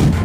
you.